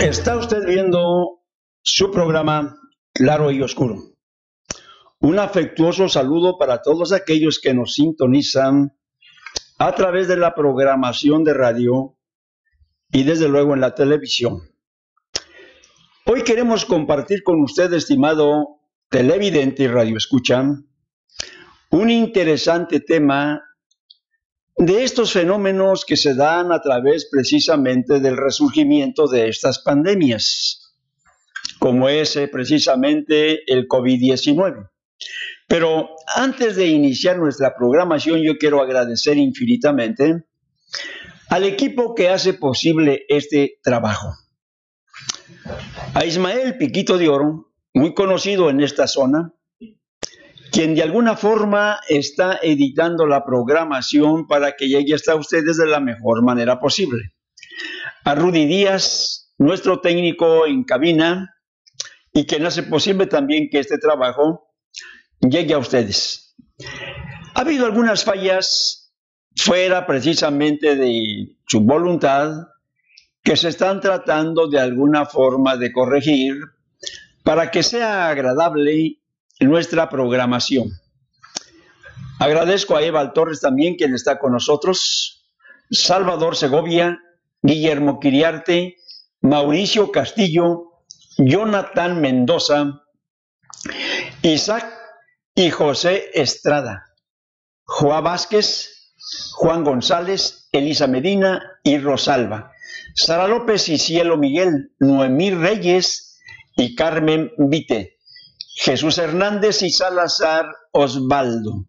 Está usted viendo su programa Claro y Oscuro. Un afectuoso saludo para todos aquellos que nos sintonizan a través de la programación de radio y desde luego en la televisión. Hoy queremos compartir con usted, estimado televidente y radio escuchan, un interesante tema de estos fenómenos que se dan a través precisamente del resurgimiento de estas pandemias, como es eh, precisamente el COVID-19. Pero antes de iniciar nuestra programación, yo quiero agradecer infinitamente al equipo que hace posible este trabajo. A Ismael Piquito de Oro, muy conocido en esta zona, quien de alguna forma está editando la programación para que llegue hasta ustedes de la mejor manera posible. A Rudy Díaz, nuestro técnico en cabina, y quien hace posible también que este trabajo llegue a ustedes. Ha habido algunas fallas fuera precisamente de su voluntad que se están tratando de alguna forma de corregir para que sea agradable nuestra programación. Agradezco a Eva Torres también, quien está con nosotros, Salvador Segovia, Guillermo Quiriarte, Mauricio Castillo, Jonathan Mendoza, Isaac y José Estrada, Juan Vázquez, Juan González, Elisa Medina y Rosalba, Sara López y Cielo Miguel, Noemí Reyes y Carmen Vite. Jesús Hernández y Salazar Osvaldo.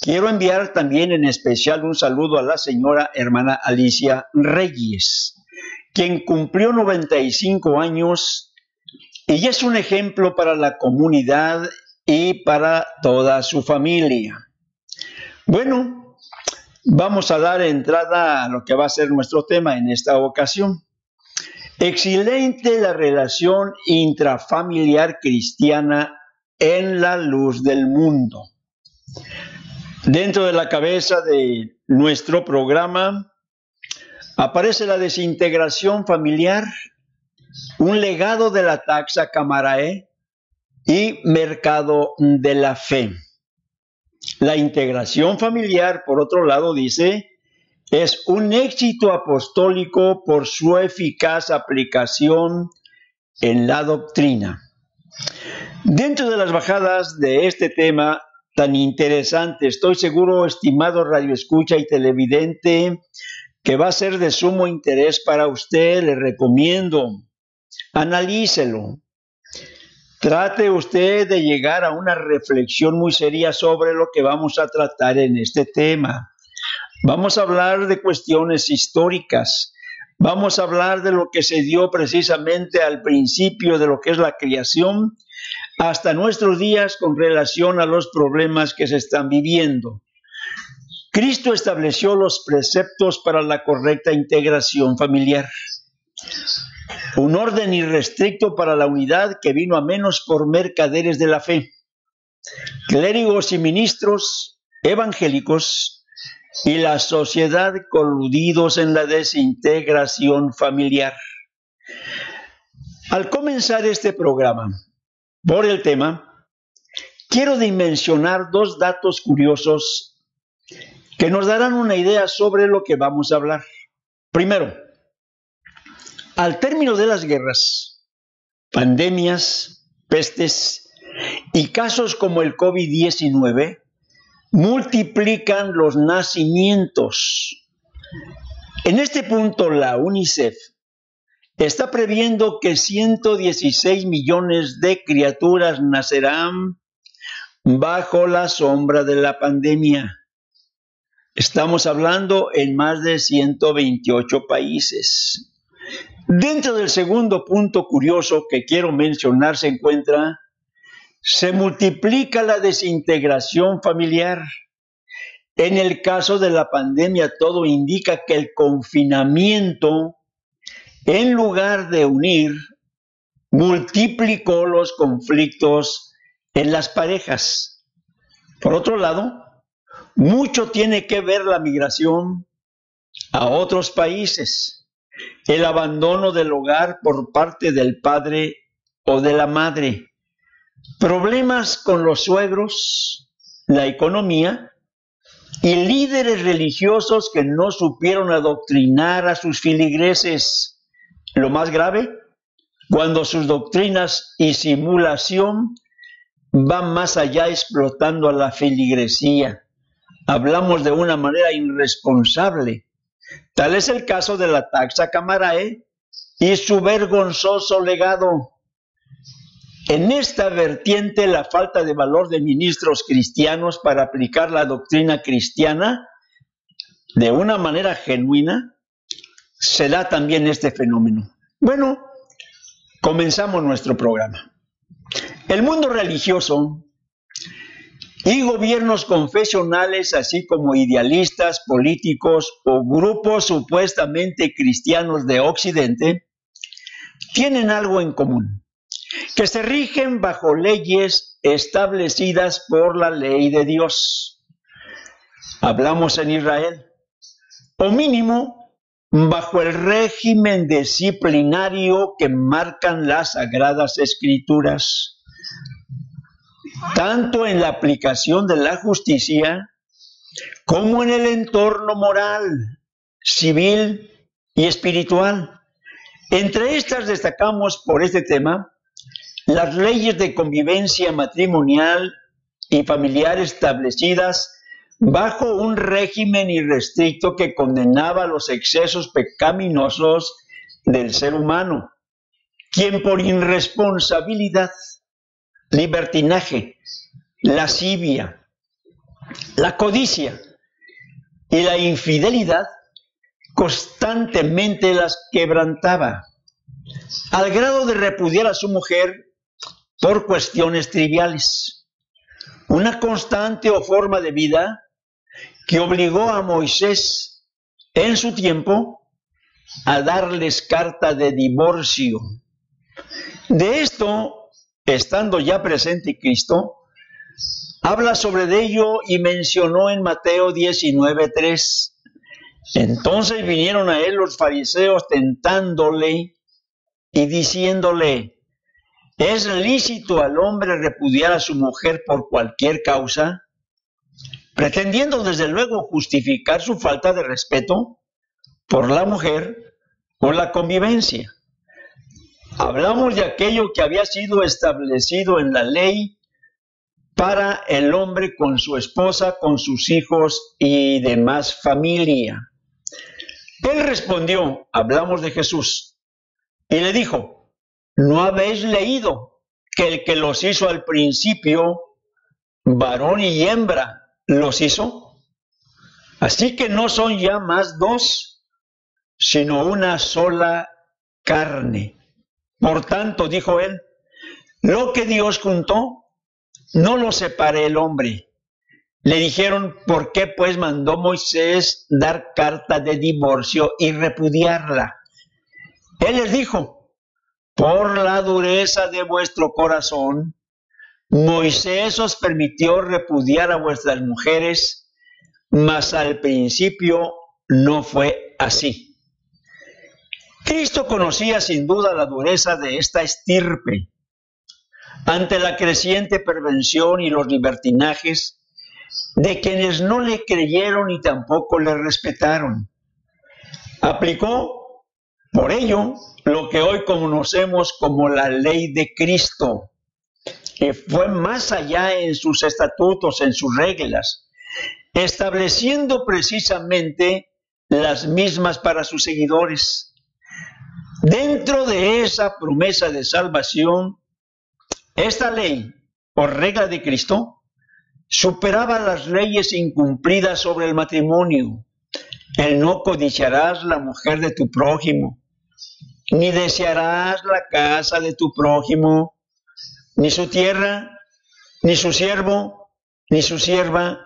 Quiero enviar también en especial un saludo a la señora hermana Alicia Reyes, quien cumplió 95 años y es un ejemplo para la comunidad y para toda su familia. Bueno, vamos a dar entrada a lo que va a ser nuestro tema en esta ocasión. Excelente la relación intrafamiliar cristiana en la luz del mundo. Dentro de la cabeza de nuestro programa aparece la desintegración familiar, un legado de la taxa Camarae y mercado de la fe. La integración familiar, por otro lado, dice es un éxito apostólico por su eficaz aplicación en la doctrina. Dentro de las bajadas de este tema tan interesante, estoy seguro, estimado radio escucha y televidente, que va a ser de sumo interés para usted, le recomiendo, analícelo. Trate usted de llegar a una reflexión muy seria sobre lo que vamos a tratar en este tema. Vamos a hablar de cuestiones históricas. Vamos a hablar de lo que se dio precisamente al principio de lo que es la creación hasta nuestros días con relación a los problemas que se están viviendo. Cristo estableció los preceptos para la correcta integración familiar. Un orden irrestricto para la unidad que vino a menos por mercaderes de la fe. Clérigos y ministros evangélicos y la sociedad coludidos en la desintegración familiar. Al comenzar este programa, por el tema, quiero dimensionar dos datos curiosos que nos darán una idea sobre lo que vamos a hablar. Primero, al término de las guerras, pandemias, pestes y casos como el COVID-19, multiplican los nacimientos. En este punto, la UNICEF está previendo que 116 millones de criaturas nacerán bajo la sombra de la pandemia. Estamos hablando en más de 128 países. Dentro del segundo punto curioso que quiero mencionar se encuentra se multiplica la desintegración familiar. En el caso de la pandemia, todo indica que el confinamiento, en lugar de unir, multiplicó los conflictos en las parejas. Por otro lado, mucho tiene que ver la migración a otros países. el abandono del hogar por parte del padre o de la madre, problemas con los suegros, la economía y líderes religiosos que no supieron adoctrinar a sus filigreses. Lo más grave, cuando sus doctrinas y simulación van más allá explotando a la filigresía. Hablamos de una manera irresponsable. Tal es el caso de la taxa Camarae y su vergonzoso legado. En esta vertiente, la falta de valor de ministros cristianos para aplicar la doctrina cristiana de una manera genuina, se da también este fenómeno. Bueno, comenzamos nuestro programa. El mundo religioso y gobiernos confesionales, así como idealistas, políticos o grupos supuestamente cristianos de Occidente, tienen algo en común que se rigen bajo leyes establecidas por la ley de Dios. Hablamos en Israel, o mínimo bajo el régimen disciplinario que marcan las sagradas escrituras, tanto en la aplicación de la justicia como en el entorno moral, civil y espiritual. Entre estas destacamos por este tema las leyes de convivencia matrimonial y familiar establecidas bajo un régimen irrestricto que condenaba los excesos pecaminosos del ser humano, quien por irresponsabilidad, libertinaje, lascivia, la codicia y la infidelidad constantemente las quebrantaba, al grado de repudiar a su mujer por cuestiones triviales. Una constante o forma de vida que obligó a Moisés en su tiempo a darles carta de divorcio. De esto, estando ya presente Cristo, habla sobre ello y mencionó en Mateo 19:3. Entonces vinieron a él los fariseos tentándole y diciéndole, ¿Es lícito al hombre repudiar a su mujer por cualquier causa, pretendiendo desde luego justificar su falta de respeto por la mujer o la convivencia? Hablamos de aquello que había sido establecido en la ley para el hombre con su esposa, con sus hijos y demás familia. Él respondió, hablamos de Jesús, y le dijo, ¿No habéis leído que el que los hizo al principio, varón y hembra, los hizo? Así que no son ya más dos, sino una sola carne. Por tanto, dijo él, lo que Dios juntó, no lo separe el hombre. Le dijeron, ¿por qué pues mandó Moisés dar carta de divorcio y repudiarla? Él les dijo, por la dureza de vuestro corazón, Moisés os permitió repudiar a vuestras mujeres, mas al principio no fue así. Cristo conocía sin duda la dureza de esta estirpe. Ante la creciente pervención y los libertinajes de quienes no le creyeron y tampoco le respetaron, aplicó por ello lo que hoy conocemos como la ley de Cristo, que fue más allá en sus estatutos, en sus reglas, estableciendo precisamente las mismas para sus seguidores. Dentro de esa promesa de salvación, esta ley, por regla de Cristo, superaba las leyes incumplidas sobre el matrimonio. El no codiciarás la mujer de tu prójimo, ni desearás la casa de tu prójimo, ni su tierra, ni su siervo, ni su sierva,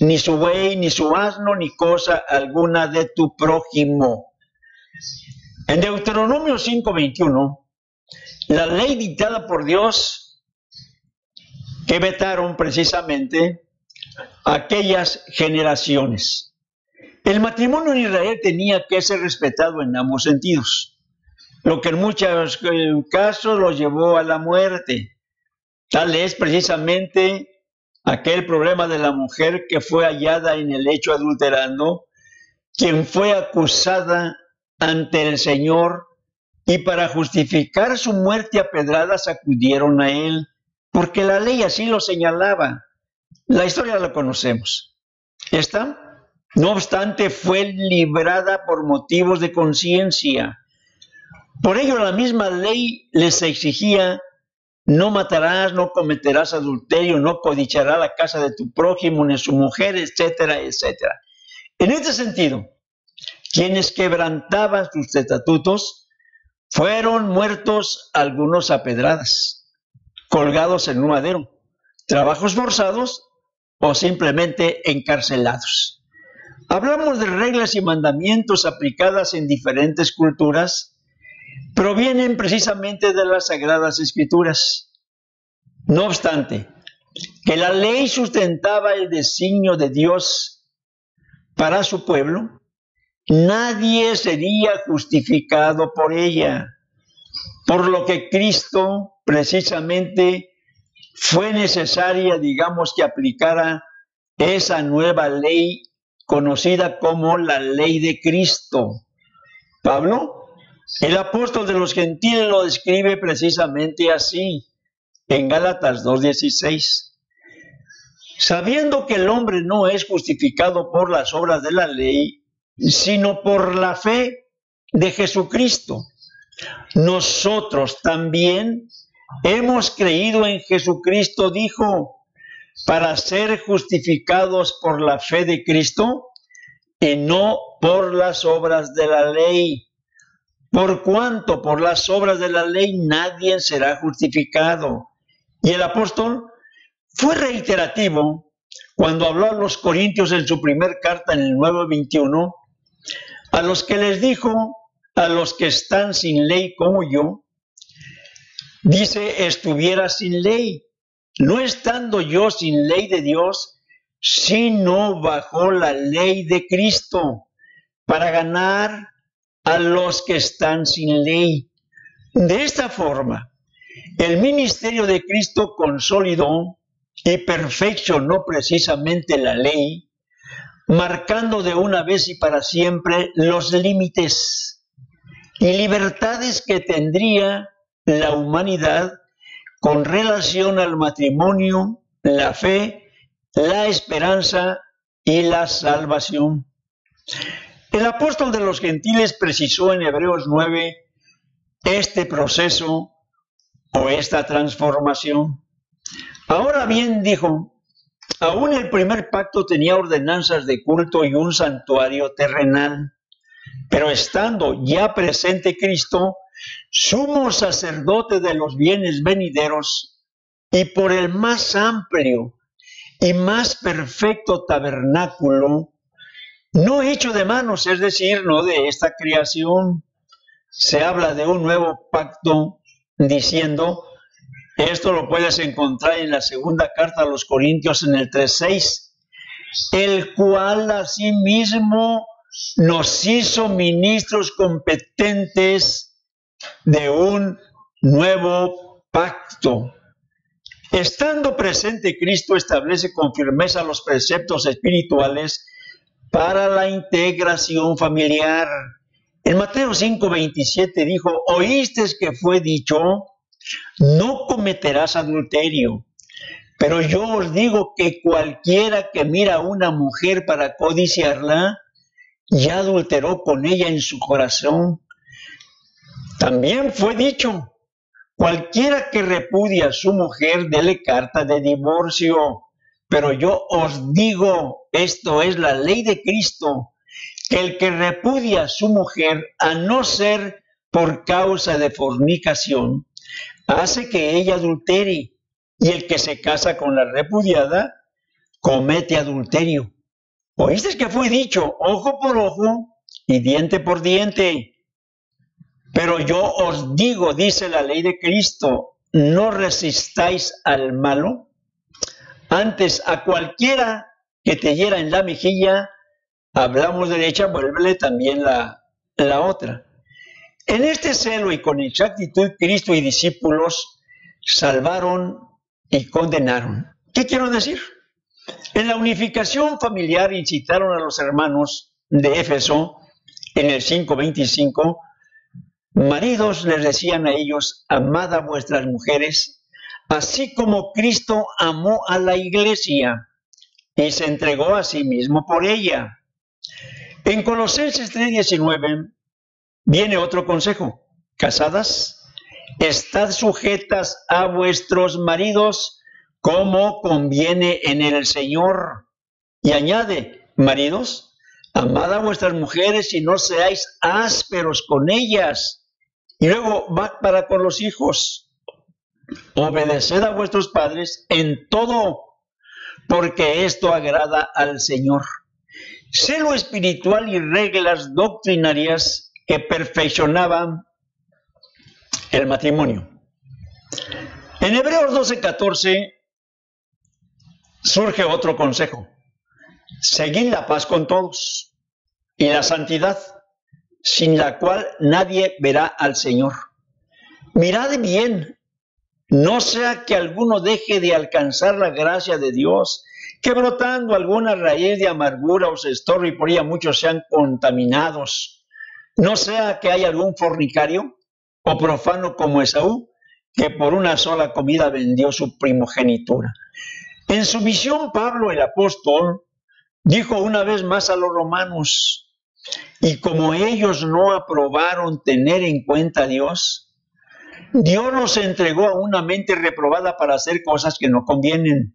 ni su buey, ni su asno, ni cosa alguna de tu prójimo. En Deuteronomio 5:21, la ley dictada por Dios que vetaron precisamente aquellas generaciones. El matrimonio en Israel tenía que ser respetado en ambos sentidos, lo que en muchos eh, casos lo llevó a la muerte. Tal es precisamente aquel problema de la mujer que fue hallada en el hecho adulterando, quien fue acusada ante el Señor y para justificar su muerte a pedradas acudieron a él, porque la ley así lo señalaba. La historia la conocemos. ¿Está? No obstante, fue librada por motivos de conciencia. Por ello, la misma ley les exigía, no matarás, no cometerás adulterio, no codicharás la casa de tu prójimo ni su mujer, etcétera, etcétera. En este sentido, quienes quebrantaban sus estatutos fueron muertos algunos a pedradas, colgados en un madero, trabajos forzados o simplemente encarcelados. Hablamos de reglas y mandamientos aplicadas en diferentes culturas, provienen precisamente de las sagradas escrituras. No obstante, que la ley sustentaba el designio de Dios para su pueblo, nadie sería justificado por ella. Por lo que Cristo precisamente fue necesaria, digamos, que aplicara esa nueva ley conocida como la ley de Cristo. Pablo, el apóstol de los gentiles, lo describe precisamente así en Gálatas 2.16. Sabiendo que el hombre no es justificado por las obras de la ley, sino por la fe de Jesucristo. Nosotros también hemos creído en Jesucristo, dijo, para ser justificados por la fe de Cristo y no por las obras de la ley. Por cuanto por las obras de la ley nadie será justificado. Y el apóstol fue reiterativo cuando habló a los Corintios en su primer carta en el 9:21 a los que les dijo, a los que están sin ley como yo, dice, estuviera sin ley, no estando yo sin ley de Dios, sino bajo la ley de Cristo, para ganar a los que están sin ley. De esta forma, el ministerio de Cristo consolidó y perfeccionó precisamente la ley, marcando de una vez y para siempre los límites y libertades que tendría la humanidad con relación al matrimonio, la fe, la esperanza y la salvación. El apóstol de los gentiles precisó en Hebreos 9 este proceso o esta transformación. Ahora bien, dijo, Aún el primer pacto tenía ordenanzas de culto y un santuario terrenal, pero estando ya presente Cristo, sumo sacerdote de los bienes venideros, y por el más amplio y más perfecto tabernáculo, no hecho de manos, es decir, no de esta creación, se habla de un nuevo pacto diciendo, esto lo puedes encontrar en la segunda carta a los Corintios en el 3.6, el cual asimismo nos hizo ministros competentes de un nuevo pacto. Estando presente Cristo establece con firmeza los preceptos espirituales para la integración familiar. En Mateo 5:27 dijo, oíste que fue dicho, no cometerás adulterio. Pero yo os digo que cualquiera que mira a una mujer para codiciarla, ya adulteró con ella en su corazón. También fue dicho, cualquiera que repudia a su mujer, dele carta de divorcio. Pero yo os digo, esto es la ley de Cristo, que el que repudia a su mujer, a no ser por causa de fornicación, hace que ella adultere y el que se casa con la repudiada comete adulterio. ¿Oíste que fue dicho ojo por ojo y diente por diente? Pero yo os digo, dice la ley de Cristo, no resistáis al malo. Antes a cualquiera que te hiera en la mejilla, hablamos derecha, vuélvele también la, la otra. En este celo y con exactitud, Cristo y discípulos salvaron y condenaron. ¿Qué quiero decir? En la unificación familiar incitaron a los hermanos de Éfeso en el 5.25, maridos les decían a ellos, amad a vuestras mujeres, así como Cristo amó a la iglesia y se entregó a sí mismo por ella. En Colosenses 3:19 viene otro consejo. Casadas, estad sujetas a vuestros maridos como conviene en el Señor. Y añade, maridos, amad a vuestras mujeres y no seáis ásperos con ellas. Y luego va para con los hijos. Obedeced a vuestros padres en todo, porque esto agrada al Señor. Celo espiritual y reglas doctrinarias que perfeccionaban el matrimonio. En Hebreos 12:14 surge otro consejo. Seguid la paz con todos y la santidad, sin la cual nadie verá al Señor. Mirad bien, no sea que alguno deje de alcanzar la gracia de Dios, que brotando alguna raíz de amargura o se estorbe y por ella muchos sean contaminados. No sea que haya algún fornicario o profano como Esaú, que por una sola comida vendió su primogenitura. En su visión, Pablo el apóstol dijo una vez más a los romanos, y como ellos no aprobaron tener en cuenta a Dios, Dios los entregó a una mente reprobada para hacer cosas que no convienen,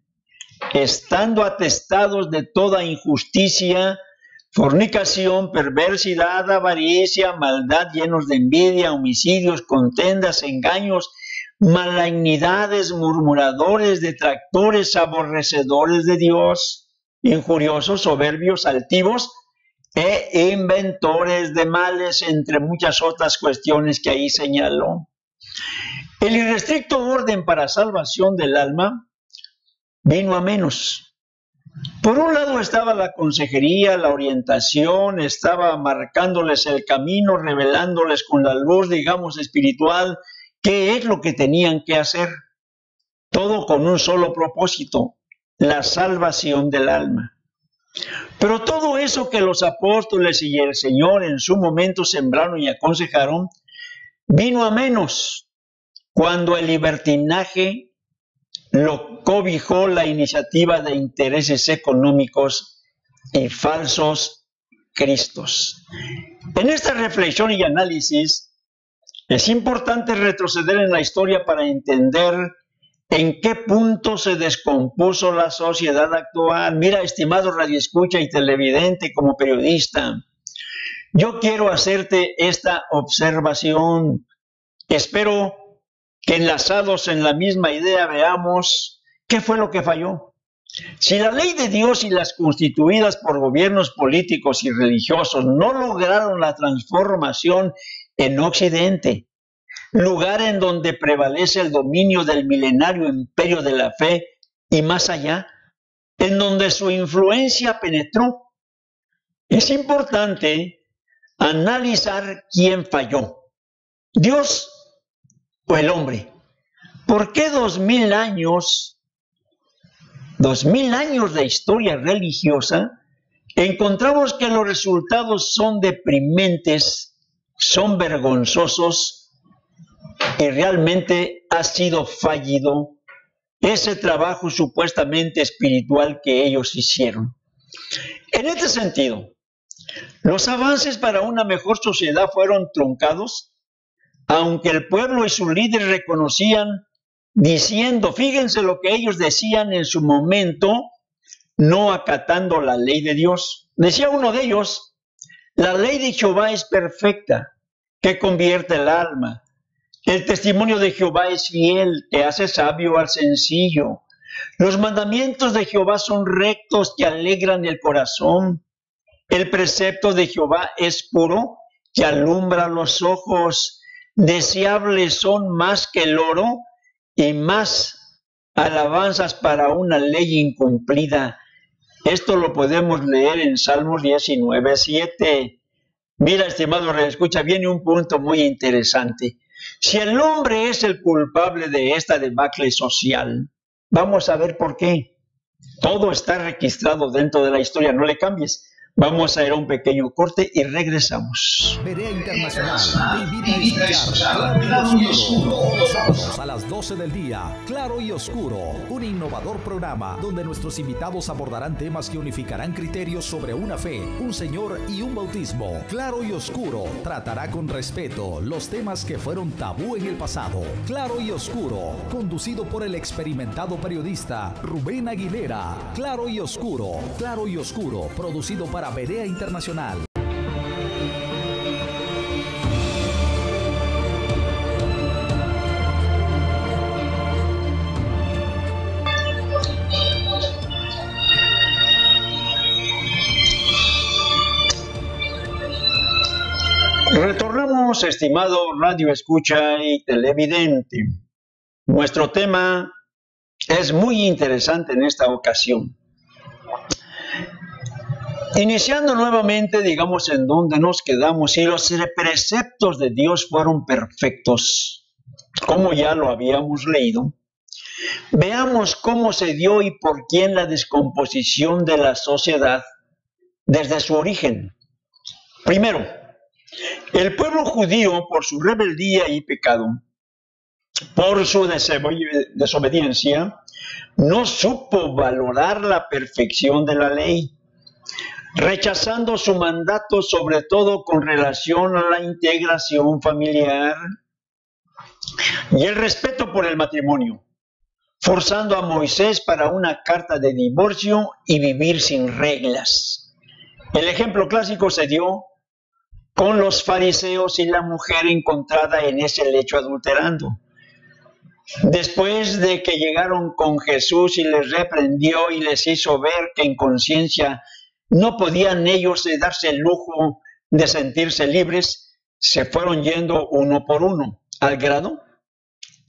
estando atestados de toda injusticia, fornicación, perversidad, avaricia, maldad, llenos de envidia, homicidios, contendas, engaños, malignidades, murmuradores, detractores, aborrecedores de Dios, injuriosos, soberbios, altivos e inventores de males, entre muchas otras cuestiones que ahí señaló. El irrestricto orden para salvación del alma vino a menos. Por un lado estaba la consejería, la orientación, estaba marcándoles el camino, revelándoles con la luz, digamos, espiritual, qué es lo que tenían que hacer. Todo con un solo propósito, la salvación del alma. Pero todo eso que los apóstoles y el Señor en su momento sembraron y aconsejaron, vino a menos cuando el libertinaje lo cobijó la iniciativa de intereses económicos y falsos cristos. En esta reflexión y análisis es importante retroceder en la historia para entender en qué punto se descompuso la sociedad actual. Mira, estimado radioescucha y televidente como periodista, yo quiero hacerte esta observación. Espero que enlazados en la misma idea veamos qué fue lo que falló. Si la ley de Dios y las constituidas por gobiernos políticos y religiosos no lograron la transformación en Occidente, lugar en donde prevalece el dominio del milenario imperio de la fe y más allá, en donde su influencia penetró, es importante analizar quién falló, Dios o el hombre. ¿Por qué dos mil años, dos mil años de historia religiosa, encontramos que los resultados son deprimentes son vergonzosos y realmente ha sido fallido ese trabajo supuestamente espiritual que ellos hicieron. En este sentido, los avances para una mejor sociedad fueron truncados, aunque el pueblo y sus líderes reconocían, diciendo, fíjense lo que ellos decían en su momento, no acatando la ley de Dios. Decía uno de ellos, la ley de Jehová es perfecta, que convierte el alma. El testimonio de Jehová es fiel, que hace sabio al sencillo. Los mandamientos de Jehová son rectos, que alegran el corazón. El precepto de Jehová es puro, que alumbra los ojos. Deseables son más que el oro y más alabanzas para una ley incumplida Esto lo podemos leer en Salmos 19, 7. Mira, estimado escucha, viene un punto muy interesante. Si el hombre es el culpable de esta debacle social, vamos a ver por qué. Todo está registrado dentro de la historia, no le cambies. Vamos a ir a un pequeño corte y regresamos. Berea Internacional te invita a escuchar Claro y Oscuro. Sábados a las 12 del día. Claro y Oscuro. Un innovador programa donde nuestros invitados abordarán temas que unificarán criterios sobre una fe, un Señor y un bautismo. Claro y Oscuro tratará con respeto los temas que fueron tabú en el pasado. Claro y Oscuro. Conducido por el experimentado periodista Rubén Aguilera. Claro y Oscuro. Claro y Oscuro. Producido para Berea Internacional. Retornamos, estimado radio escucha y televidente. Nuestro tema es muy interesante en esta ocasión. Iniciando nuevamente, digamos, en donde nos quedamos, si los preceptos de Dios fueron perfectos, como ya lo habíamos leído, veamos cómo se dio y por quién la descomposición de la sociedad desde su origen. Primero, el pueblo judío, por su rebeldía y pecado, por su desobediencia, no supo valorar la perfección de la ley rechazando su mandato sobre todo con relación a la integración familiar y el respeto por el matrimonio, forzando a Moisés para una carta de divorcio y vivir sin reglas. El ejemplo clásico se dio con los fariseos y la mujer encontrada en ese lecho adulterando. Después de que llegaron con Jesús y les reprendió y les hizo ver que en conciencia no podían ellos darse el lujo de sentirse libres, se fueron yendo uno por uno, al grado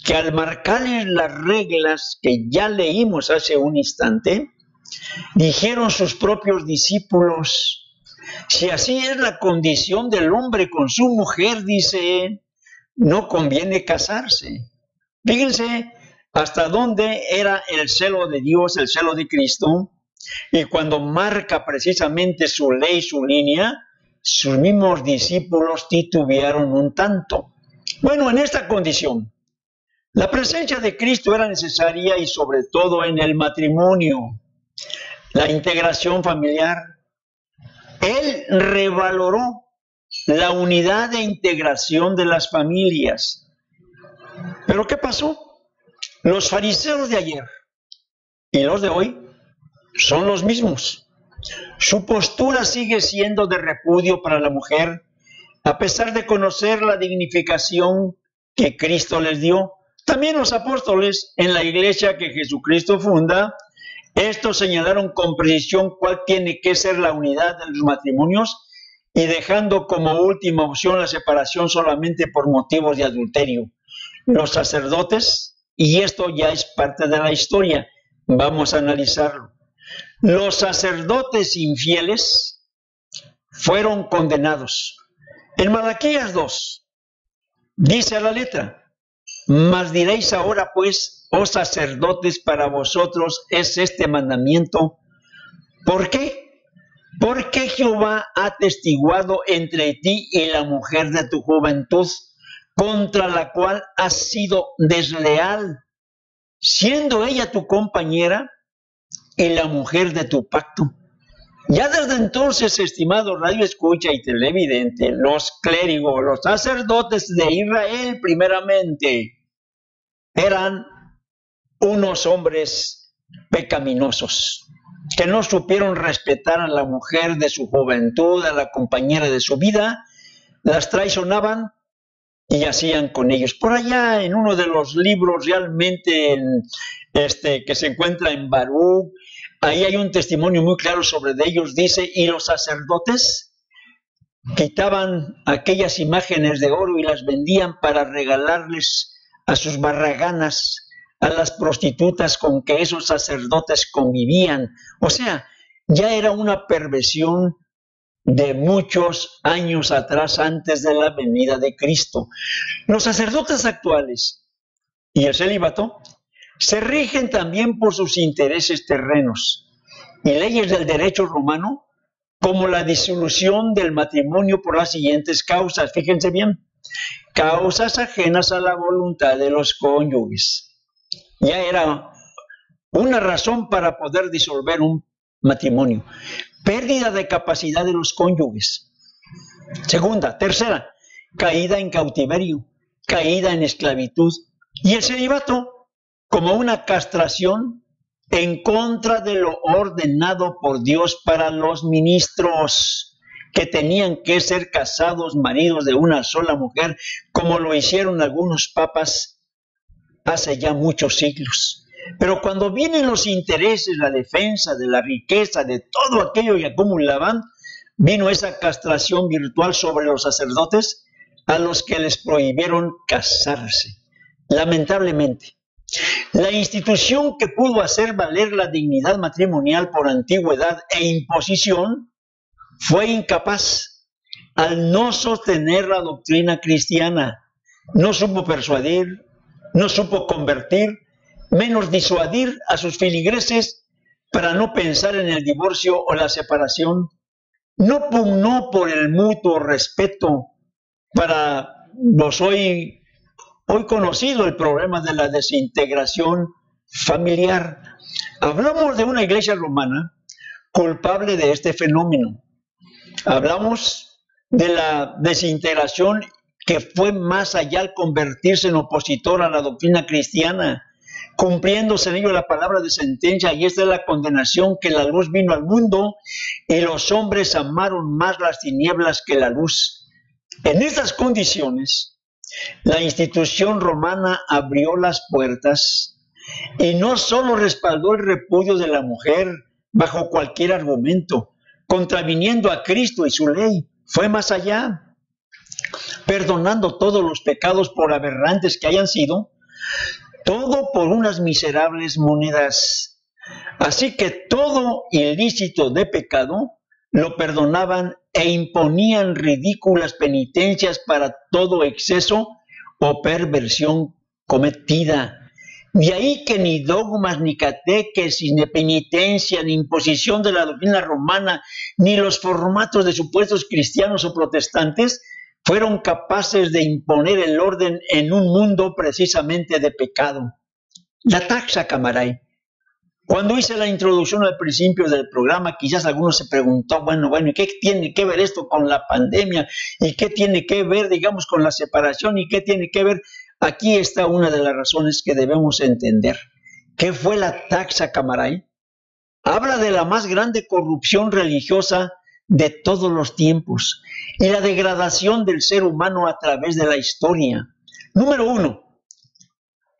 que al marcarles las reglas que ya leímos hace un instante, dijeron sus propios discípulos, si así es la condición del hombre con su mujer, dice, no conviene casarse. Fíjense hasta dónde era el celo de Dios, el celo de Cristo, y cuando marca precisamente su ley, su línea, sus mismos discípulos titubearon un tanto. Bueno, en esta condición, la presencia de Cristo era necesaria y sobre todo en el matrimonio, la integración familiar. Él revaloró la unidad de integración de las familias. Pero ¿qué pasó? Los fariseos de ayer y los de hoy son los mismos. Su postura sigue siendo de repudio para la mujer, a pesar de conocer la dignificación que Cristo les dio. También los apóstoles en la iglesia que Jesucristo funda, estos señalaron con precisión cuál tiene que ser la unidad de los matrimonios y dejando como última opción la separación solamente por motivos de adulterio. Los sacerdotes, y esto ya es parte de la historia, vamos a analizarlo. Los sacerdotes infieles fueron condenados. En Malaquías 2 dice a la letra, mas diréis ahora pues, oh sacerdotes, para vosotros es este mandamiento. ¿Por qué? Porque Jehová ha testiguado entre ti y la mujer de tu juventud, contra la cual has sido desleal, siendo ella tu compañera y la mujer de tu pacto. Ya desde entonces, estimado radio escucha y televidente, los clérigos, los sacerdotes de Israel primeramente, eran unos hombres pecaminosos, que no supieron respetar a la mujer de su juventud, a la compañera de su vida, las traicionaban y hacían con ellos. Por allá en uno de los libros realmente este, que se encuentra en Baruch, Ahí hay un testimonio muy claro sobre ellos. Dice, y los sacerdotes quitaban aquellas imágenes de oro y las vendían para regalarles a sus barraganas, a las prostitutas con que esos sacerdotes convivían. O sea, ya era una perversión de muchos años atrás antes de la venida de Cristo. Los sacerdotes actuales y el celibato se rigen también por sus intereses terrenos y leyes del derecho romano como la disolución del matrimonio por las siguientes causas. Fíjense bien, causas ajenas a la voluntad de los cónyuges. Ya era una razón para poder disolver un matrimonio. Pérdida de capacidad de los cónyuges. Segunda, tercera, caída en cautiverio, caída en esclavitud. Y el celibato como una castración en contra de lo ordenado por Dios para los ministros que tenían que ser casados maridos de una sola mujer, como lo hicieron algunos papas hace ya muchos siglos. Pero cuando vienen los intereses, la defensa de la riqueza, de todo aquello que acumulaban, vino esa castración virtual sobre los sacerdotes a los que les prohibieron casarse. Lamentablemente, la institución que pudo hacer valer la dignidad matrimonial por antigüedad e imposición fue incapaz al no sostener la doctrina cristiana. No supo persuadir, no supo convertir, menos disuadir a sus filigreses para no pensar en el divorcio o la separación. No pugnó por el mutuo respeto para los hoy hoy conocido el problema de la desintegración familiar. Hablamos de una iglesia romana culpable de este fenómeno. Hablamos de la desintegración que fue más allá al convertirse en opositor a la doctrina cristiana, cumpliéndose en ello la palabra de sentencia, y esta es la condenación que la luz vino al mundo y los hombres amaron más las tinieblas que la luz. En estas condiciones, la institución romana abrió las puertas y no solo respaldó el repudio de la mujer bajo cualquier argumento, contraviniendo a Cristo y su ley, fue más allá, perdonando todos los pecados por aberrantes que hayan sido, todo por unas miserables monedas. Así que todo ilícito de pecado lo perdonaban e imponían ridículas penitencias para todo exceso o perversión cometida. De ahí que ni dogmas, ni catequesis, ni penitencia, ni imposición de la doctrina romana, ni los formatos de supuestos cristianos o protestantes fueron capaces de imponer el orden en un mundo precisamente de pecado. La taxa, camaray, cuando hice la introducción al principio del programa, quizás alguno se preguntó, bueno, bueno, ¿qué tiene que ver esto con la pandemia? ¿Y qué tiene que ver, digamos, con la separación? ¿Y qué tiene que ver? Aquí está una de las razones que debemos entender. ¿Qué fue la taxa camaray? Habla de la más grande corrupción religiosa de todos los tiempos y la degradación del ser humano a través de la historia. Número uno,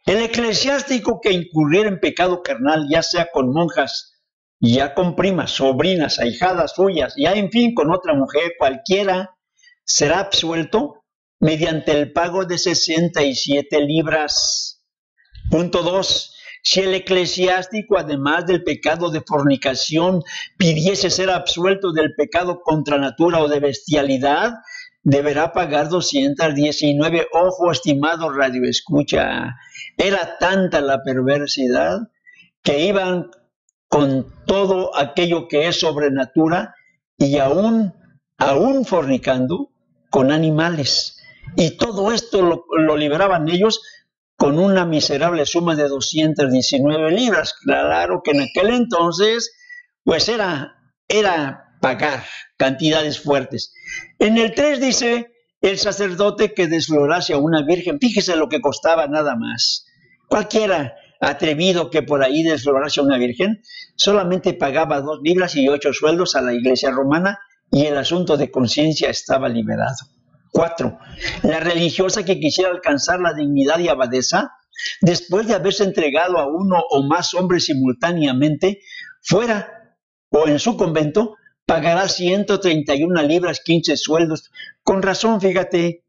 el eclesiástico que incurriera en pecado carnal, ya sea con monjas, ya con primas, sobrinas, ahijadas suyas, ya en fin con otra mujer cualquiera, será absuelto mediante el pago de 67 libras. Punto 2. Si el eclesiástico, además del pecado de fornicación, pidiese ser absuelto del pecado contra natura o de bestialidad, deberá pagar 219. Ojo, estimado radio escucha. Era tanta la perversidad que iban con todo aquello que es sobrenatura y aún, aún fornicando con animales. Y todo esto lo, lo liberaban ellos con una miserable suma de 219 libras. Claro que en aquel entonces, pues era, era pagar cantidades fuertes. En el 3 dice, el sacerdote que desflorase a una virgen, fíjese lo que costaba nada más. Cualquiera atrevido que por ahí desflorase a una virgen, solamente pagaba dos libras y ocho sueldos a la iglesia romana y el asunto de conciencia estaba liberado. Cuatro, la religiosa que quisiera alcanzar la dignidad y abadesa, después de haberse entregado a uno o más hombres simultáneamente, fuera o en su convento, pagará 131 libras, 15 sueldos. Con razón, fíjate,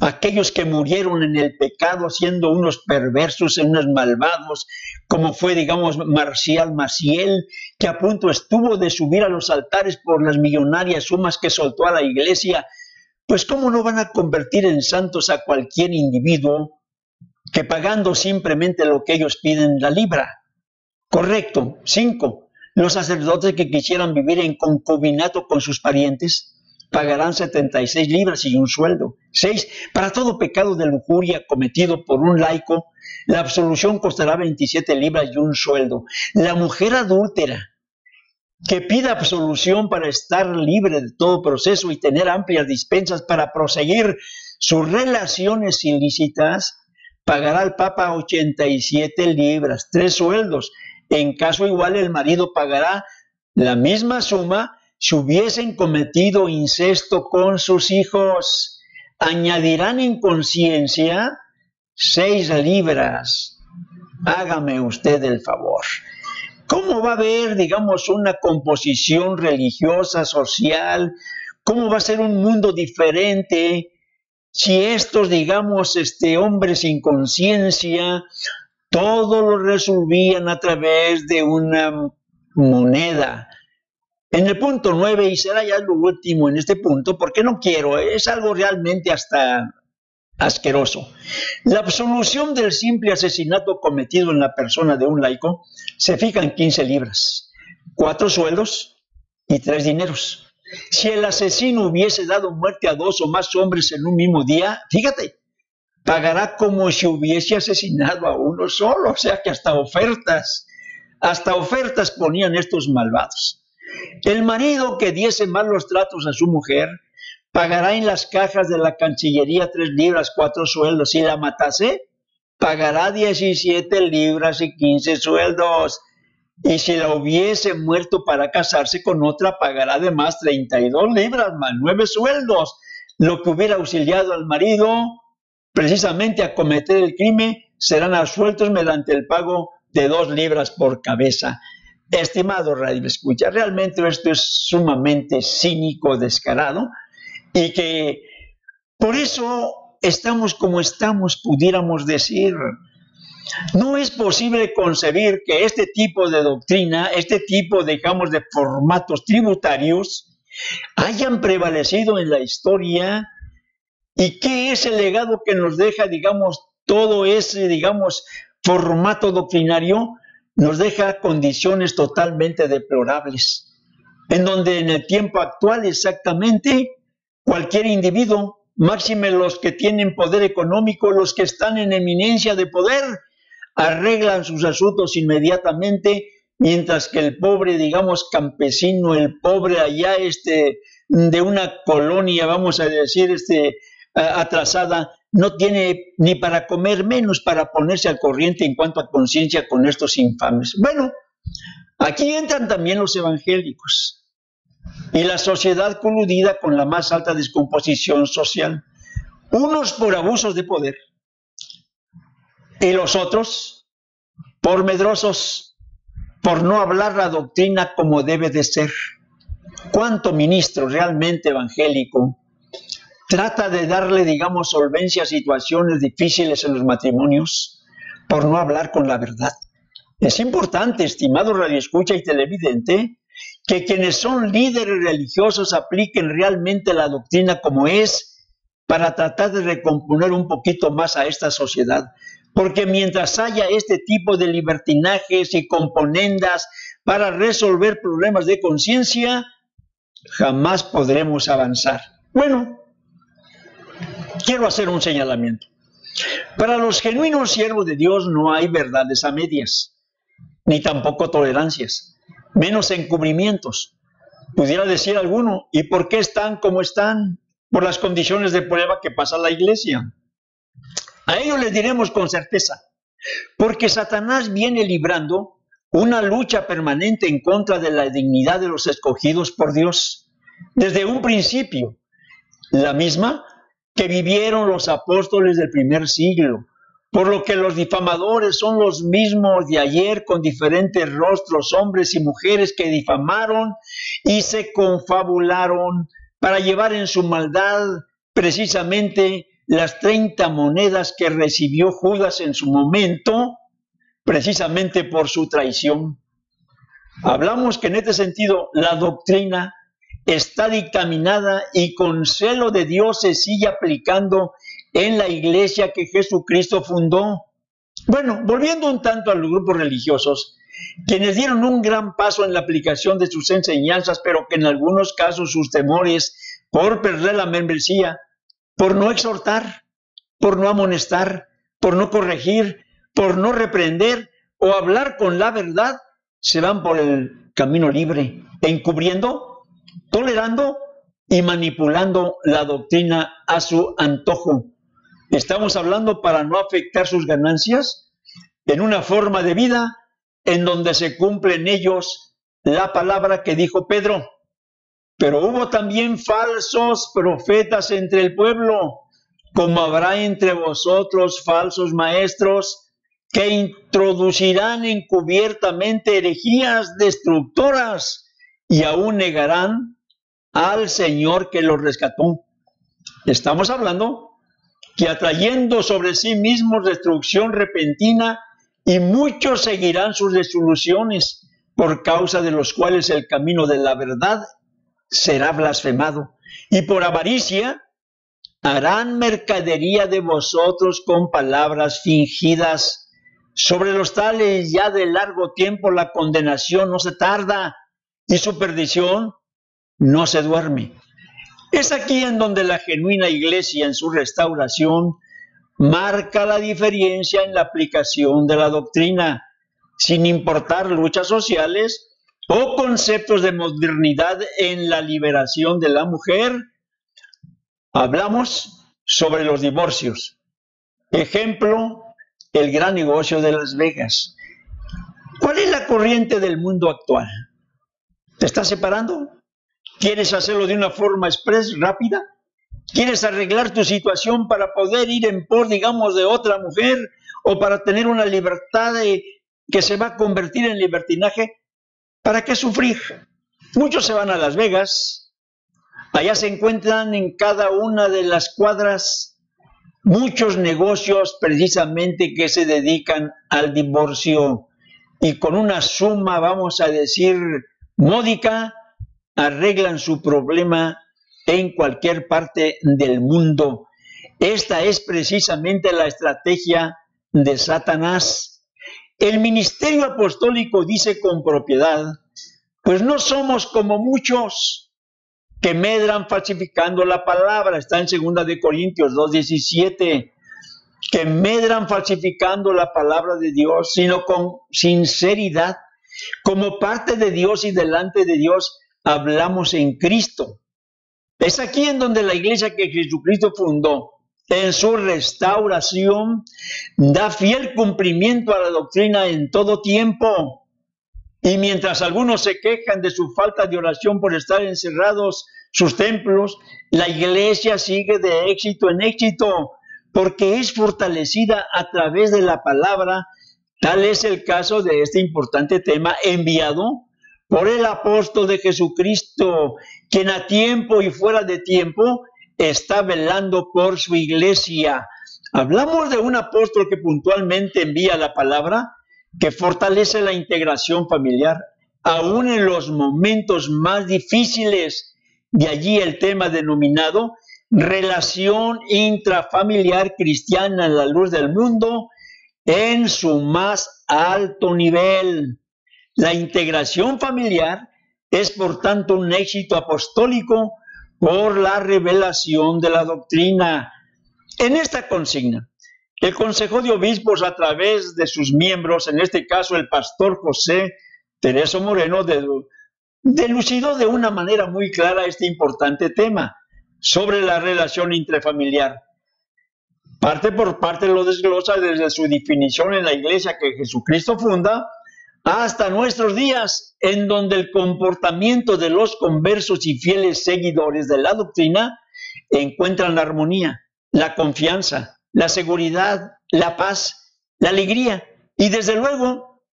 aquellos que murieron en el pecado siendo unos perversos, unos malvados, como fue, digamos, Marcial Maciel, que a punto estuvo de subir a los altares por las millonarias sumas que soltó a la iglesia, pues cómo no van a convertir en santos a cualquier individuo que pagando simplemente lo que ellos piden la libra. Correcto. Cinco, los sacerdotes que quisieran vivir en concubinato con sus parientes pagarán 76 libras y un sueldo. Seis, para todo pecado de lujuria cometido por un laico, la absolución costará 27 libras y un sueldo. La mujer adúltera que pida absolución para estar libre de todo proceso y tener amplias dispensas para proseguir sus relaciones ilícitas, pagará al Papa 87 libras, tres sueldos. En caso igual, el marido pagará la misma suma si hubiesen cometido incesto con sus hijos. Añadirán en conciencia seis libras. Hágame usted el favor. ¿Cómo va a haber, digamos, una composición religiosa, social? ¿Cómo va a ser un mundo diferente si estos, digamos, este, hombres sin conciencia, todo lo resolvían a través de una moneda? En el punto 9, y será ya lo último en este punto, porque no quiero, es algo realmente hasta asqueroso. La absolución del simple asesinato cometido en la persona de un laico se fija en 15 libras, cuatro sueldos y tres dineros. Si el asesino hubiese dado muerte a dos o más hombres en un mismo día, fíjate, pagará como si hubiese asesinado a uno solo, o sea que hasta ofertas, hasta ofertas ponían estos malvados. El marido que diese malos tratos a su mujer, pagará en las cajas de la Cancillería tres libras, cuatro sueldos. Si la matase, pagará 17 libras y 15 sueldos. Y si la hubiese muerto para casarse con otra, pagará además 32 libras más nueve sueldos. Lo que hubiera auxiliado al marido precisamente a cometer el crimen serán absueltos mediante el pago de dos libras por cabeza. Estimado Radio Escucha, realmente esto es sumamente cínico, descarado, y que por eso estamos como estamos, pudiéramos decir. No es posible concebir que este tipo de doctrina, este tipo, digamos, de formatos tributarios, hayan prevalecido en la historia y qué es el legado que nos deja, digamos, todo ese, digamos, formato doctrinario, nos deja condiciones totalmente deplorables, en donde en el tiempo actual exactamente cualquier individuo, máxime los que tienen poder económico, los que están en eminencia de poder, arreglan sus asuntos inmediatamente, mientras que el pobre, digamos, campesino, el pobre allá, este, de una colonia, vamos a decir, este, atrasada, no tiene ni para comer, menos para ponerse al corriente en cuanto a conciencia con estos infames. Bueno, aquí entran también los evangélicos y la sociedad coludida con la más alta descomposición social, unos por abusos de poder y los otros por medrosos, por no hablar la doctrina como debe de ser. ¿Cuánto ministro realmente evangélico trata de darle, digamos, solvencia a situaciones difíciles en los matrimonios por no hablar con la verdad? Es importante, estimado radioescucha y televidente, que quienes son líderes religiosos apliquen realmente la doctrina como es para tratar de recomponer un poquito más a esta sociedad. Porque mientras haya este tipo de libertinajes y componendas para resolver problemas de conciencia, jamás podremos avanzar. Bueno, quiero hacer un señalamiento. Para los genuinos siervos de Dios no hay verdades a medias, ni tampoco tolerancias menos encubrimientos. Pudiera decir alguno, ¿y por qué están como están? Por las condiciones de prueba que pasa la iglesia. A ellos les diremos con certeza, porque Satanás viene librando una lucha permanente en contra de la dignidad de los escogidos por Dios desde un principio, la misma que vivieron los apóstoles del primer siglo, por lo que los difamadores son los mismos de ayer con diferentes rostros, hombres y mujeres que difamaron y se confabularon para llevar en su maldad precisamente las 30 monedas que recibió Judas en su momento, precisamente por su traición. Hablamos que en este sentido la doctrina está dictaminada y con celo de Dios se sigue aplicando en la iglesia que Jesucristo fundó. Bueno, volviendo un tanto a los grupos religiosos, quienes dieron un gran paso en la aplicación de sus enseñanzas, pero que en algunos casos sus temores por perder la membresía, por no exhortar, por no amonestar, por no corregir, por no reprender o hablar con la verdad, se van por el camino libre, encubriendo, tolerando y manipulando la doctrina a su antojo. Estamos hablando para no afectar sus ganancias en una forma de vida en donde se cumple en ellos la palabra que dijo Pedro. Pero hubo también falsos profetas entre el pueblo, como habrá entre vosotros falsos maestros que introducirán encubiertamente herejías destructoras y aún negarán al Señor que los rescató. Estamos hablando que atrayendo sobre sí mismos destrucción repentina y muchos seguirán sus resoluciones, por causa de los cuales el camino de la verdad será blasfemado. Y por avaricia harán mercadería de vosotros con palabras fingidas. Sobre los tales ya de largo tiempo la condenación no se tarda y su perdición no se duerme. Es aquí en donde la genuina iglesia en su restauración marca la diferencia en la aplicación de la doctrina, sin importar luchas sociales o conceptos de modernidad en la liberación de la mujer. Hablamos sobre los divorcios. Ejemplo, el gran negocio de Las Vegas. ¿Cuál es la corriente del mundo actual? ¿Te estás separando? ¿Quieres hacerlo de una forma express, rápida? ¿Quieres arreglar tu situación para poder ir en por, digamos, de otra mujer o para tener una libertad que se va a convertir en libertinaje? ¿Para qué sufrir? Muchos se van a Las Vegas, allá se encuentran en cada una de las cuadras muchos negocios precisamente que se dedican al divorcio y con una suma, vamos a decir, módica, arreglan su problema en cualquier parte del mundo. Esta es precisamente la estrategia de Satanás. El ministerio apostólico dice con propiedad, pues no somos como muchos que medran falsificando la palabra, está en 2 de Corintios 2:17, que medran falsificando la palabra de Dios, sino con sinceridad, como parte de Dios y delante de Dios hablamos en Cristo es aquí en donde la iglesia que Jesucristo fundó, en su restauración, da fiel cumplimiento a la doctrina en todo tiempo. Y mientras algunos se quejan de su falta de oración por estar encerrados sus templos, la iglesia sigue de éxito en éxito, porque es fortalecida a través de la palabra. Tal es el caso de este importante tema enviado por el apóstol de Jesucristo, quien a tiempo y fuera de tiempo está velando por su iglesia. Hablamos de un apóstol que puntualmente envía la palabra, que fortalece la integración familiar, aún en los momentos más difíciles. De allí el tema denominado relación intrafamiliar cristiana en la luz del mundo en su más alto nivel. La integración familiar es por tanto un éxito apostólico por la revelación de la doctrina. En esta consigna, el Consejo de Obispos a través de sus miembros, en este caso el pastor José Tereso Moreno, delucidó de una manera muy clara este importante tema sobre la relación intrafamiliar. Parte por parte lo desglosa desde su definición en la iglesia que Jesucristo funda hasta nuestros días, en donde el comportamiento de los conversos y fieles seguidores de la doctrina encuentran la armonía, la confianza, la seguridad, la paz, la alegría y desde luego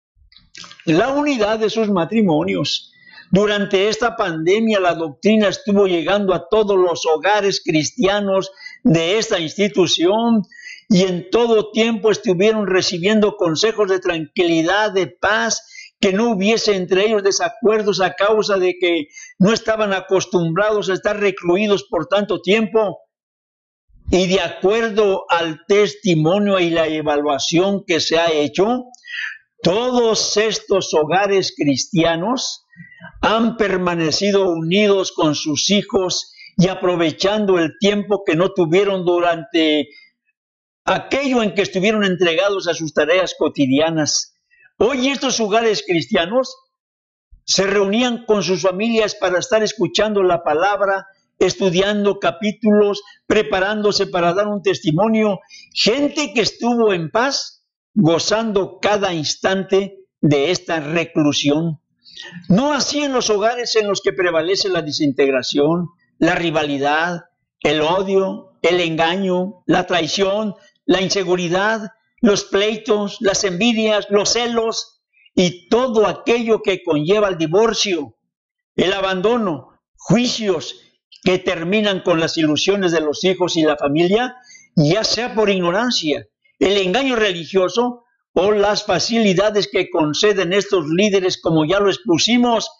la unidad de sus matrimonios. Durante esta pandemia la doctrina estuvo llegando a todos los hogares cristianos de esta institución y en todo tiempo estuvieron recibiendo consejos de tranquilidad, de paz, que no hubiese entre ellos desacuerdos a causa de que no estaban acostumbrados a estar recluidos por tanto tiempo. Y de acuerdo al testimonio y la evaluación que se ha hecho, todos estos hogares cristianos han permanecido unidos con sus hijos y aprovechando el tiempo que no tuvieron durante aquello en que estuvieron entregados a sus tareas cotidianas. Hoy estos hogares cristianos se reunían con sus familias para estar escuchando la palabra, estudiando capítulos, preparándose para dar un testimonio, gente que estuvo en paz, gozando cada instante de esta reclusión. No así en los hogares en los que prevalece la desintegración, la rivalidad, el odio, el engaño, la traición, la inseguridad, los pleitos, las envidias, los celos y todo aquello que conlleva el divorcio, el abandono, juicios que terminan con las ilusiones de los hijos y la familia, ya sea por ignorancia, el engaño religioso o las facilidades que conceden estos líderes, como ya lo expusimos,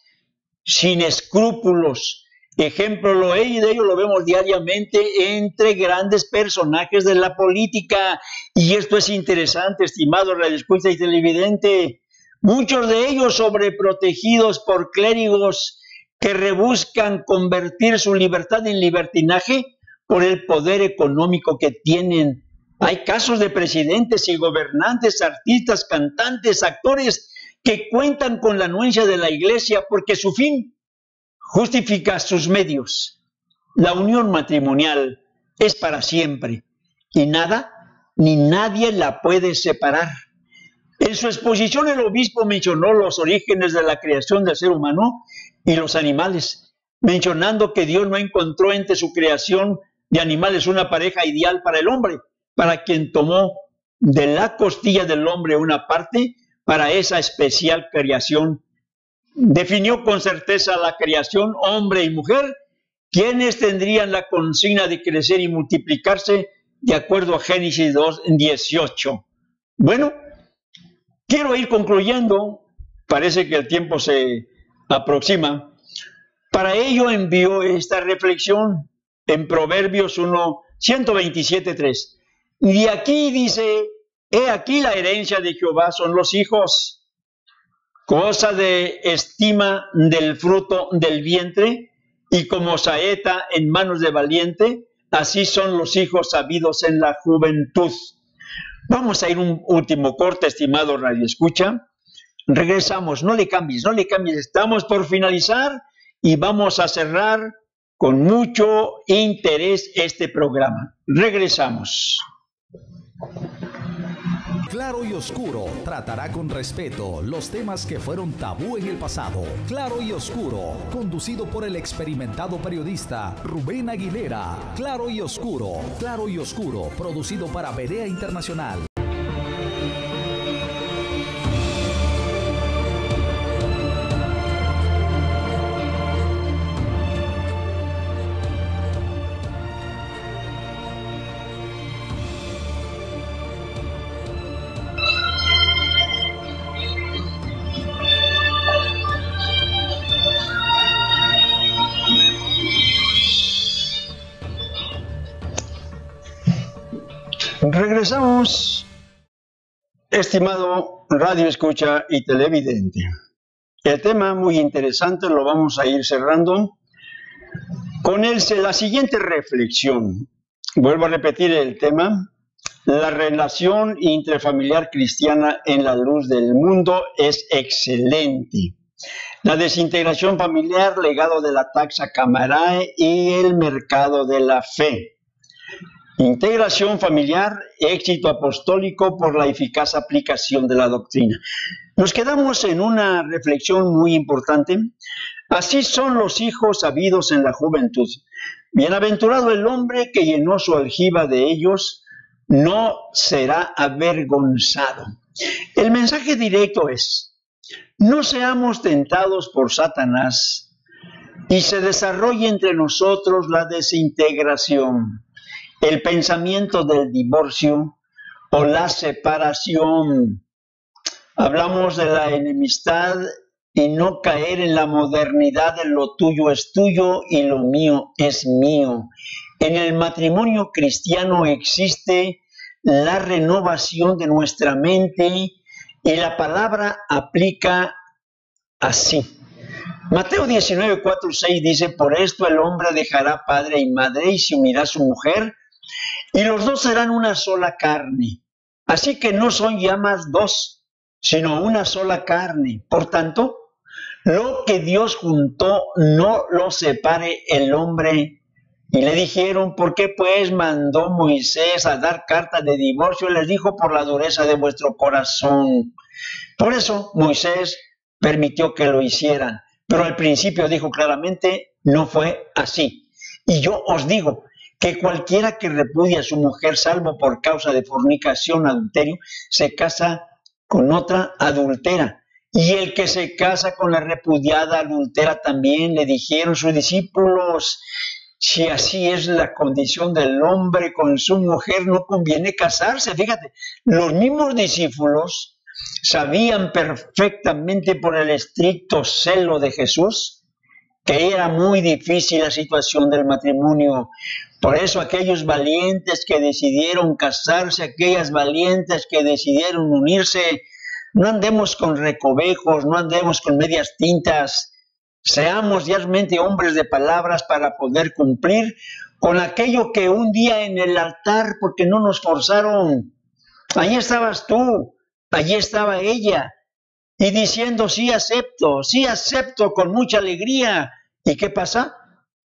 sin escrúpulos. Ejemplo lo de ello lo vemos diariamente entre grandes personajes de la política. Y esto es interesante, estimado radioescucha y televidente. Muchos de ellos sobreprotegidos por clérigos que rebuscan convertir su libertad en libertinaje por el poder económico que tienen hay casos de presidentes y gobernantes, artistas, cantantes, actores que cuentan con la anuencia de la iglesia porque su fin justifica sus medios. La unión matrimonial es para siempre y nada ni nadie la puede separar. En su exposición el obispo mencionó los orígenes de la creación del ser humano y los animales, mencionando que Dios no encontró entre su creación de animales una pareja ideal para el hombre, para quien tomó de la costilla del hombre una parte para esa especial creación. Definió con certeza la creación hombre y mujer, quienes tendrían la consigna de crecer y multiplicarse de acuerdo a Génesis 2, 18. Bueno, quiero ir concluyendo, parece que el tiempo se aproxima. Para ello envió esta reflexión en Proverbios 1, 127, 3. Y aquí dice, he aquí la herencia de Jehová son los hijos, cosa de estima del fruto del vientre, y como saeta en manos de valiente, así son los hijos sabidos en la juventud. Vamos a ir un último corte, estimado Radio Escucha. Regresamos, no le cambies, no le cambies, estamos por finalizar y vamos a cerrar con mucho interés este programa. Regresamos. Claro y Oscuro tratará con respeto los temas que fueron tabú en el pasado. Claro y Oscuro, conducido por el experimentado periodista Rubén Aguilera. Claro y Oscuro, Claro y Oscuro, producido para Berea Internacional. Regresamos, estimado radio escucha y televidente. El tema muy interesante lo vamos a ir cerrando con el, la siguiente reflexión. Vuelvo a repetir el tema. La relación intrafamiliar cristiana en la luz del mundo es excelente. La desintegración familiar, legado de la taxa Camarae y el mercado de la fe. Integración familiar, éxito apostólico por la eficaz aplicación de la doctrina. Nos quedamos en una reflexión muy importante. Así son los hijos habidos en la juventud. Bienaventurado el hombre que llenó su aljiba de ellos, no será avergonzado. El mensaje directo es, no seamos tentados por Satanás y se desarrolle entre nosotros la desintegración, el pensamiento del divorcio o la separación. Hablamos de la enemistad y no caer en la modernidad de lo tuyo es tuyo y lo mío es mío. En el matrimonio cristiano existe la renovación de nuestra mente y la palabra aplica así. Mateo 19, 4, 6 dice, por esto el hombre dejará padre y madre y se unirá a su mujer, y los dos serán una sola carne. Así que no son ya más dos, sino una sola carne. Por tanto, lo que Dios juntó no lo separe el hombre. Y le dijeron, ¿por qué pues mandó Moisés a dar carta de divorcio? Les dijo, por la dureza de vuestro corazón. Por eso Moisés permitió que lo hicieran. Pero al principio dijo claramente, no fue así. Y yo os digo que cualquiera que repudia a su mujer, salvo por causa de fornicación, adulterio, se casa con otra adultera. Y el que se casa con la repudiada adultera también le dijeron sus discípulos, si así es la condición del hombre con su mujer, no conviene casarse. Fíjate, los mismos discípulos sabían perfectamente por el estricto celo de Jesús que era muy difícil la situación del matrimonio. Por eso aquellos valientes que decidieron casarse, aquellas valientes que decidieron unirse, no andemos con recovejos, no andemos con medias tintas, seamos realmente hombres de palabras para poder cumplir con aquello que un día en el altar, porque no nos forzaron, ahí estabas tú, allí estaba ella, y diciendo, sí acepto, sí acepto con mucha alegría. ¿Y qué pasa?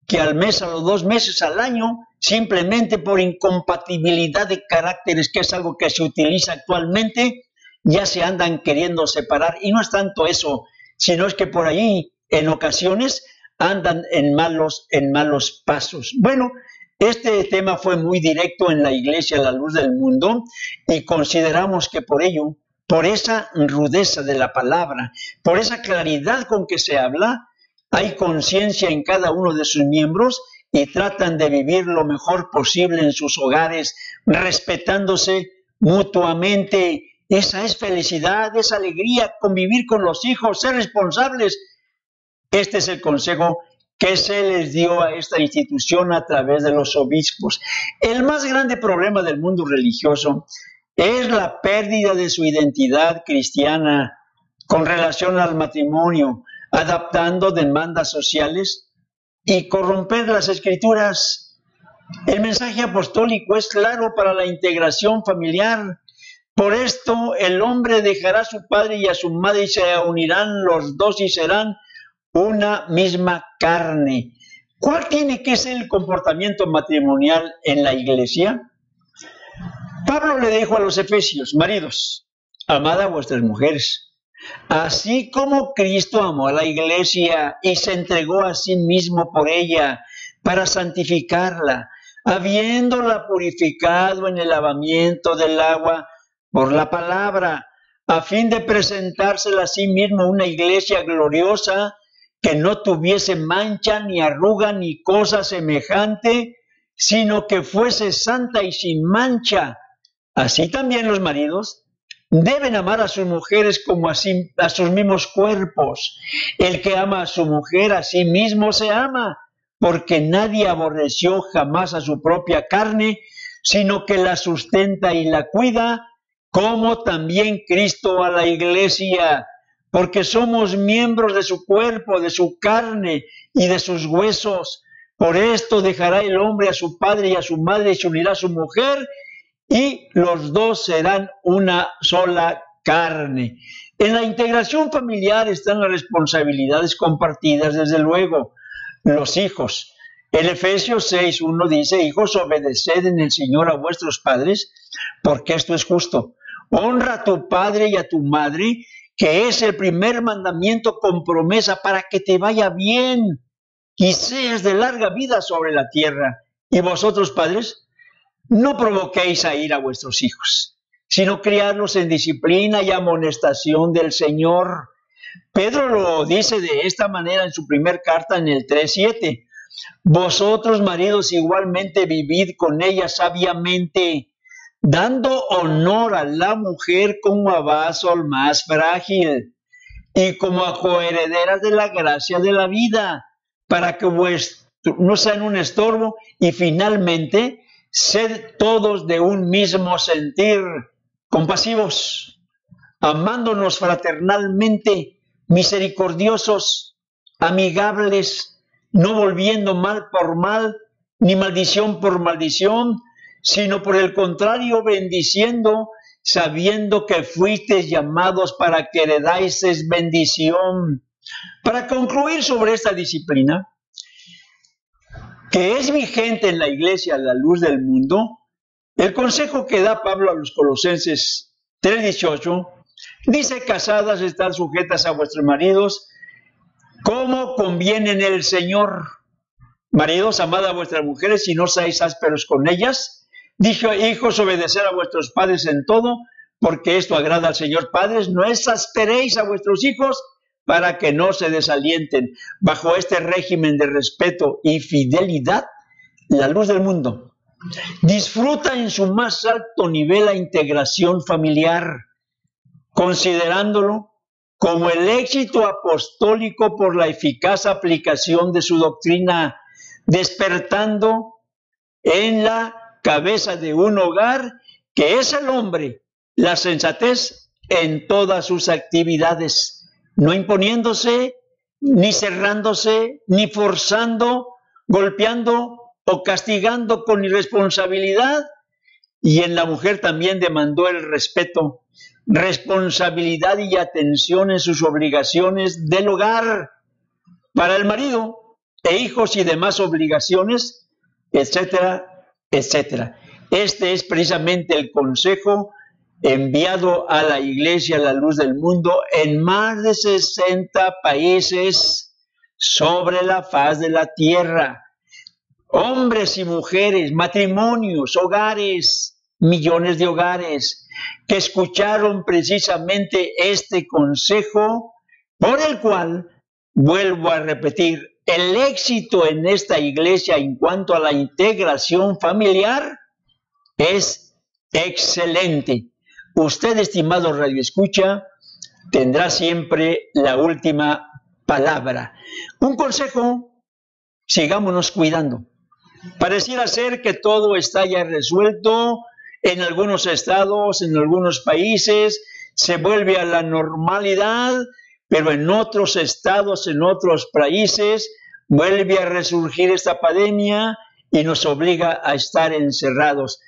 Que al mes, a los dos meses, al año, simplemente por incompatibilidad de caracteres, que es algo que se utiliza actualmente, ya se andan queriendo separar. Y no es tanto eso, sino es que por ahí, en ocasiones, andan en malos, en malos pasos. Bueno, este tema fue muy directo en la iglesia la luz del mundo y consideramos que por ello, por esa rudeza de la palabra, por esa claridad con que se habla, hay conciencia en cada uno de sus miembros y tratan de vivir lo mejor posible en sus hogares, respetándose mutuamente esa es felicidad, es alegría, convivir con los hijos, ser responsables. Este es el consejo que se les dio a esta institución a través de los obispos. El más grande problema del mundo religioso es la pérdida de su identidad cristiana con relación al matrimonio, adaptando demandas sociales y corromper las escrituras. El mensaje apostólico es claro para la integración familiar por esto el hombre dejará a su padre y a su madre y se unirán los dos y serán una misma carne. ¿Cuál tiene que ser el comportamiento matrimonial en la iglesia? Pablo le dijo a los efesios, maridos, amad a vuestras mujeres, así como Cristo amó a la iglesia y se entregó a sí mismo por ella para santificarla, habiéndola purificado en el lavamiento del agua por la palabra, a fin de presentársela a sí mismo una iglesia gloriosa que no tuviese mancha, ni arruga, ni cosa semejante, sino que fuese santa y sin mancha. Así también los maridos deben amar a sus mujeres como a, sus mismos cuerpos. El que ama a su mujer a sí mismo se ama, porque nadie aborreció jamás a su propia carne, sino que la sustenta y la cuida, como también Cristo a la iglesia, porque somos miembros de su cuerpo, de su carne y de sus huesos. Por esto dejará el hombre a su padre y a su madre y se unirá a su mujer y los dos serán una sola carne. En la integración familiar están las responsabilidades compartidas, desde luego, los hijos. El Efesios 6.1 dice, hijos, obedeced en el Señor a vuestros padres, porque esto es justo. Honra a tu padre y a tu madre, que es el primer mandamiento con promesa para que te vaya bien y seas de larga vida sobre la tierra. Y vosotros, padres, no provoquéis a ir a vuestros hijos, sino criarlos en disciplina y amonestación del Señor. Pedro lo dice de esta manera en su primer carta en el 3.7. Vosotros, maridos, igualmente vivid con ella sabiamente, dando honor a la mujer como a vaso más frágil y como a coherederas de la gracia de la vida, para que no sean un estorbo y finalmente sed todos de un mismo sentir, compasivos, amándonos fraternalmente, misericordiosos, amigables, no volviendo mal por mal, ni maldición por maldición, sino por el contrario, bendiciendo, sabiendo que fuisteis llamados para que heredáis bendición. Para concluir sobre esta disciplina, que es vigente en la iglesia la luz del mundo, el consejo que da Pablo a los colosenses 3:18 dice, casadas están sujetas a vuestros maridos, como conviene en el Señor. Maridos, amad a vuestras mujeres y no seáis ásperos con ellas. Dijo, hijos, obedecer a vuestros padres en todo, porque esto agrada al Señor. Padres, no exasperéis a vuestros hijos, para que no se desalienten bajo este régimen de respeto y fidelidad, la luz del mundo. Disfruta en su más alto nivel la integración familiar, considerándolo como el éxito apostólico por la eficaz aplicación de su doctrina, despertando en la cabeza de un hogar que es el hombre la sensatez en todas sus actividades no imponiéndose, ni cerrándose, ni forzando, golpeando o castigando con irresponsabilidad. Y en la mujer también demandó el respeto, responsabilidad y atención en sus obligaciones del hogar para el marido e hijos y demás obligaciones, etcétera, etcétera. Este es precisamente el consejo enviado a la iglesia la luz del mundo en más de 60 países sobre la faz de la tierra. Hombres y mujeres, matrimonios, hogares, millones de hogares que escucharon precisamente este consejo por el cual, vuelvo a repetir, el éxito en esta iglesia en cuanto a la integración familiar es excelente. Usted, estimado Radio Escucha, tendrá siempre la última palabra. Un consejo, sigámonos cuidando. Pareciera ser que todo está ya resuelto en algunos estados, en algunos países, se vuelve a la normalidad, pero en otros estados, en otros países, vuelve a resurgir esta pandemia y nos obliga a estar encerrados.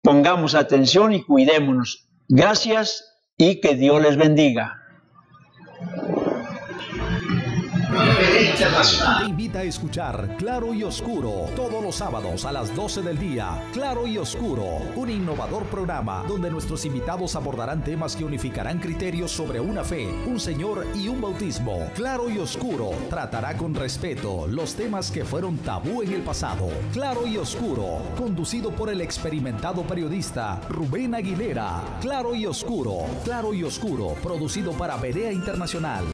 Pongamos atención y cuidémonos. Gracias y que Dios les bendiga. Te invita a escuchar Claro y Oscuro todos los sábados a las 12 del día. Claro y Oscuro, un innovador programa donde nuestros invitados abordarán temas que unificarán criterios sobre una fe, un Señor y un bautismo. Claro y Oscuro tratará con respeto los temas que fueron tabú en el pasado. Claro y Oscuro, conducido por el experimentado periodista Rubén Aguilera. Claro y Oscuro, Claro y Oscuro, producido para Berea Internacional.